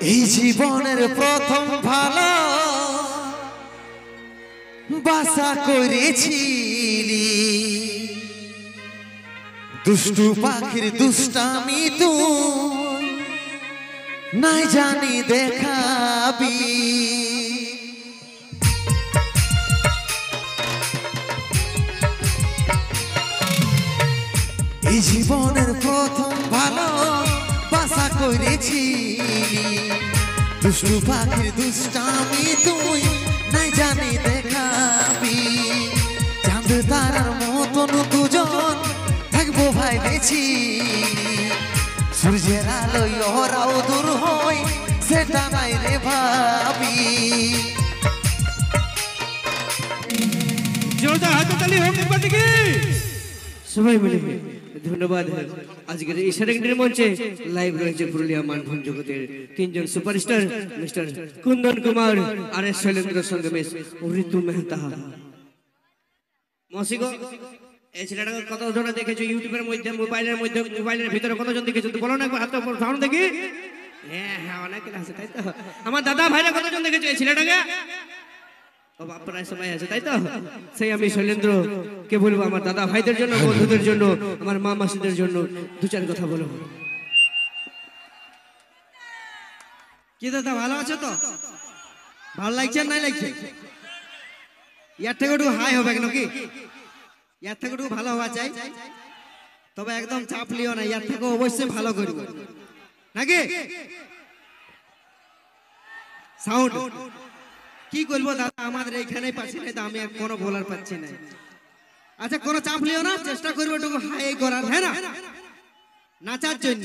এই জীবনের প্রথম ভালো বাসা করেছিলি। দুষ্টু পাখির দুষ্টামি তু নাই জানি দেখাবি। এই জীবনের প্রথম ভালো করেছিলি দুষ্টু পাখির দুষ্টামি তুই নাই জানি দেখাবি। চাঁদ তারার মতন দুজন থাকব ভাই বেছি। সূর্যের আলোয় ওরাও দূর হই সেটা নাই রে ভাবি। জোরদার হাততালি হোক একবার দেখি সবাই মিলে। ধন্যবাদ। আজকের এই সেরেগনির মঞ্চে লাইভ রয়েছে পুরুলিয়া মানভূম জগতের তিনজন সুপারস্টার মিস্টার কুন্দন কুমার আর এস শৈলেন্দ্র সঙ্গে মিস ঋতু মেহতা। মসিগো এই ছেলেটাকে কতজন দেখেছ ইউটিউবের মধ্যে, মোবাইলের মধ্যে, মোবাইলের ভিতরে কতজন দেখেছ? বলো না হাতে সাউন্ড দেখি। হ্যাঁ হ্যাঁ অনেক আছে, তাই তো। আমার দাদা ভাইরা কতজন দেখেছ এই ছেলেটাকে? আছে তাই তো? সেই আমি শৈলেন্দ্র কে বলব? আমার দাদা ভাইদের জন্য বন্ধুদের জন্য আমার মা মাসিদের জন্য দু চার কথা বলব। কি দাদা ভালো আছো তো? ভালো লাগছে না লাগছে? ইয়ার থেকে একটু হাই হবে নাকি ইয়ার থেকে একটু ভালো হওয়া চাই। তবে একদম চাপ লিও না ইয়ার থেকে অবশ্যই ভালো করব নাকি? সাউন্ড কি করব দাদা? আমাদের এইখানেই পাচ্ছি না আমি আর কোনো বলার পাচ্ছি না। আচ্ছা কোনো চাপ লিও না, চেষ্টা করব একটু হাই করার হ্যাঁ না? নাচার জন্য।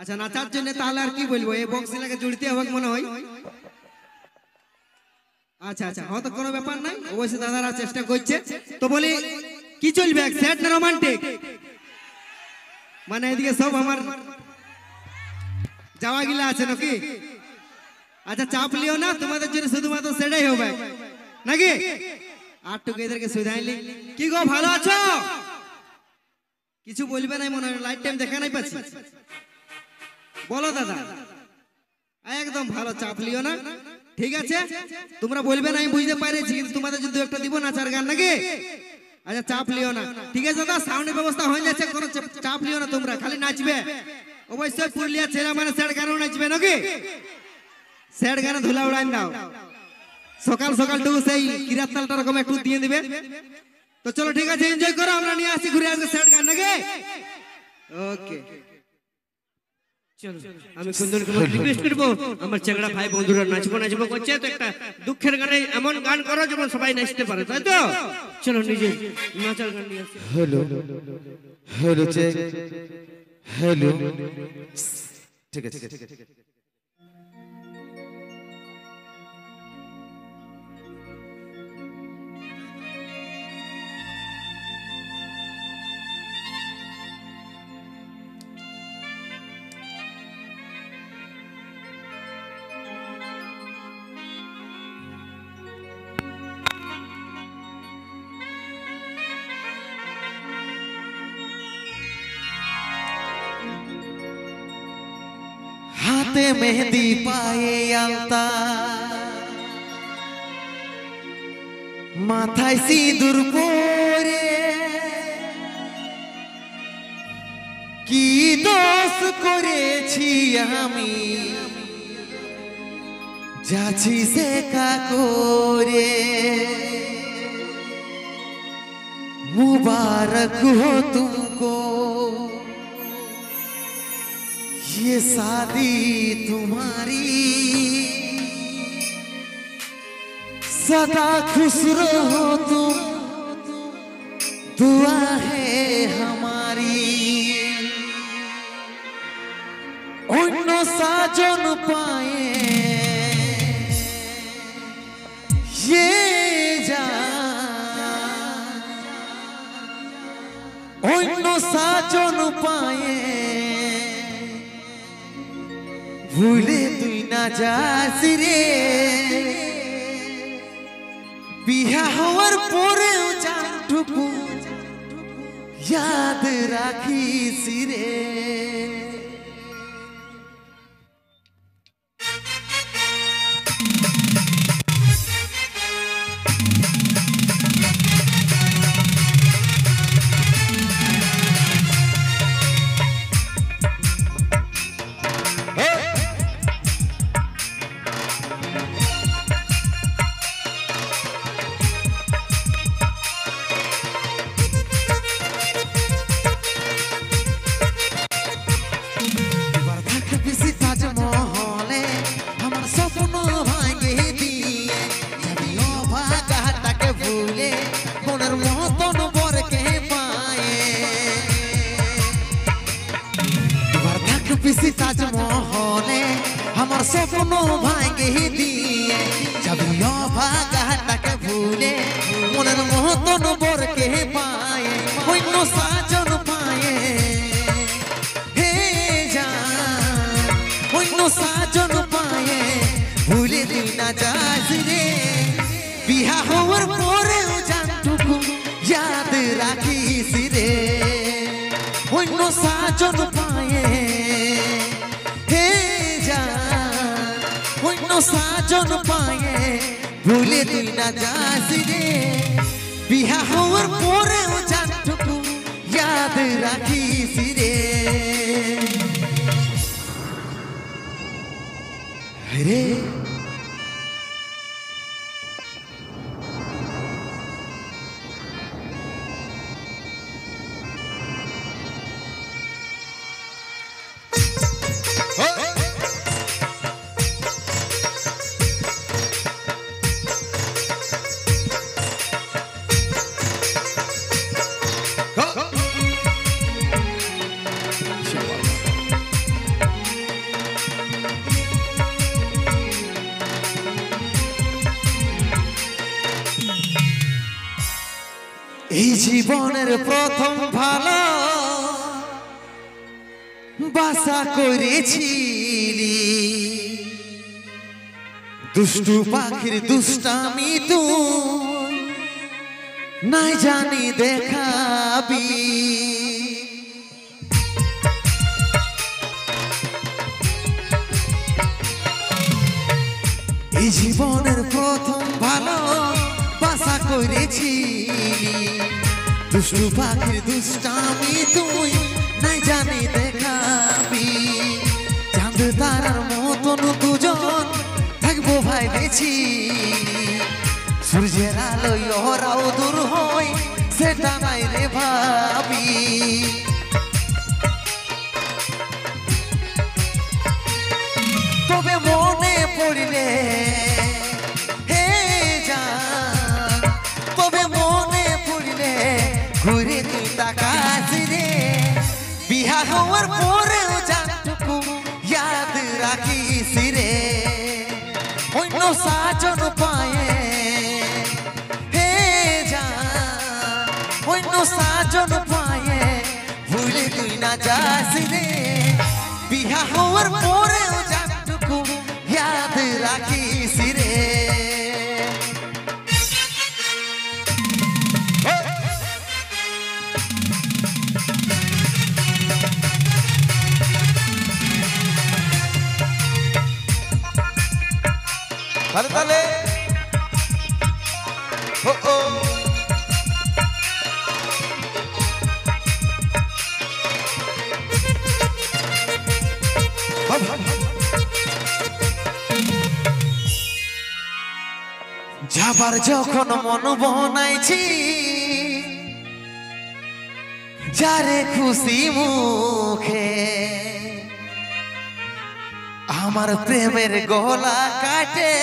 আচ্ছা নাচার জন্য তাহলে আর কি বলব? এই বক্সিলাকে জুড়তে হবে মনে হয়। আচ্ছা আচ্ছা হয়তো কোনো ব্যাপার নাই, অবশ্যই দাদারা চেষ্টা করছে। তো বলি, কি চলবে? রোমান্টিক মানে এদিকে সব আমার যাওয়া গিলা আছে নাকি? আচ্ছা চাপ লিও না, তোমাদের জন্য শুধুমাত্র সেটাই হবে। নাকি? আর টুকু এদেরকে সুধাইলি কি গো, ভালো আছো? কিছু বলবে নাই মনে হয় লাইট টাইম দেখা নাই পাচ্ছি। বলো দাদা। একদম ভালো, চাপ লিও না। ঠিক আছে? তোমরা বলবে না, আমি বুঝতে পারছি, কিন্তু তোমাদের যদি একটা দিব নাচার গান, নাকি? আচ্ছা চাপ লিও না। ঠিক আছে দাদা সাউন্ডের ব্যবস্থা হয়ে যাচ্ছে, কোনো চাপ- চাপ লিও না তোমরা, খালি নাচবে। অবশ্যই পুরুলিয়া ছেলে মানে স্যার গানও নাচবে, নাকি? স্যার গানে ধুলা উড়াই দাও সকাল সকাল টুকু সেই কিরাত তালটা রকম একটু দিয়ে দিবে। তো চলো ঠিক আছে এনজয় করো, আমরা নিয়ে আসি ঘুরে আসবে স্যার গান নাকি? ওকে আমি কুমার রিকোয়েস্ট করব, আমার চেংড়া ভাই বন্ধুরা নাচবো নাচবো করছে, তো একটা দুঃখের গানে এমন গান করো, যেমন সবাই নাচতে পারে, তাই তো? চলো, নিজে নাচার গান নিয়ে হ্যালো হ্যালো হ্যালো ঠিক আছে। ঠিক আছে হাতে মেহেদি পায়ে আলতা মাথায় সিঁদুর পরে কি দোষ করেছি আমি যাচ্ছি সে করে मुबारक हो तुमको ये शादी तुम्हारी सदा खुश रहो तुम दुआ है हमारी অন্য সাজন পায়ে ये जा অন্য সাজন পায়ে ভুলে তুই না যাস রে বিহা হওয়ার পরেও জানটুকু ইয়াদ রাখিস রে तोर से कोनो भाँग ही दिए। जब यो भागा तक भूले मोनर मोह तोन बोर के पाए कोई नो साजन पाए। हे जान कोई नो साजन पाए। भूले दिल ना जाज रे, बिहा होर मोरे जान टुकु याद राखी सिरे कोई नो साजन पाए साजन पाए। भूले तू ना जासी रे। बिहा होर पोरे ओ जान तुकु याद राखी। এই জীবনের প্রথম ভালো বাসা করেছিলি। দুষ্টু পাখির দুষ্টামি তু নাই জানি দেখাবি। এই জীবনের প্রথম ভালো করেছি। দুষ্টু পাখির দুষ্টামি তুই নাই জানি দেখাবি। চাঁদ, তারার মতন দুজন থাকব ভাই বেছি। সূর্যের আলোয় ওরাও দূর হয় সেটা নাই রে ভাবি। তবে মনে পড়লে ঘুরে তুই তাকাস রে বিহা হওয়ার পরেও জানটুকু ইয়াদ রাখিস রে অন্য সাজন পায়ে হে জান অন্য সাজন পায়ে ভুলে তুই না যাস রে বিহা হওয়ার যাবার যখন মন বনাইছি যারে খুশি মুখে আমার প্রেমের গলা কাটে।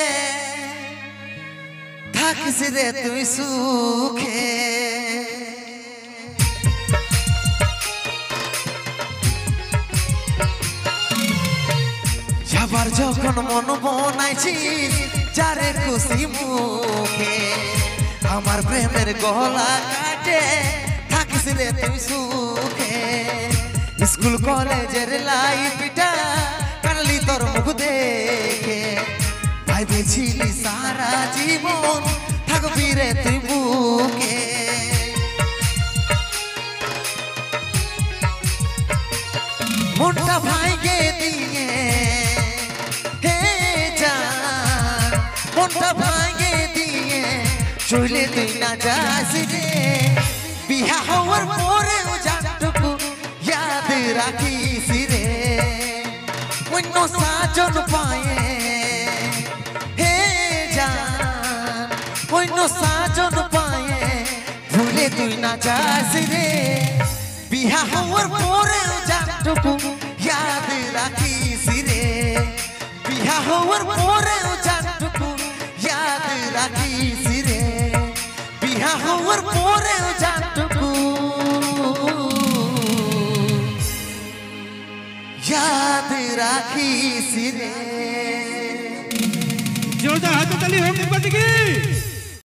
থাকিস রে তুই সুখে? যাবার যখন মন বনাইছিস যারে খুশি মুখে, আমার প্রেমের গলা কাটে থাকিস রে তুই সুখে। স্কুল, কলেজের লাইফটা কাটলি তোর মুখ দেখে। ভাইবেছিলি সারা জীবন ना जास रे मोरे उजाटुकु याद राखी सिरे। मुन्नो साजन पाए। हे जान, मुन्नो साजन पाए। भूले तू ना जास रे मोरे उजाटुकु रे जोरदार हाथ ताली होम गणपति की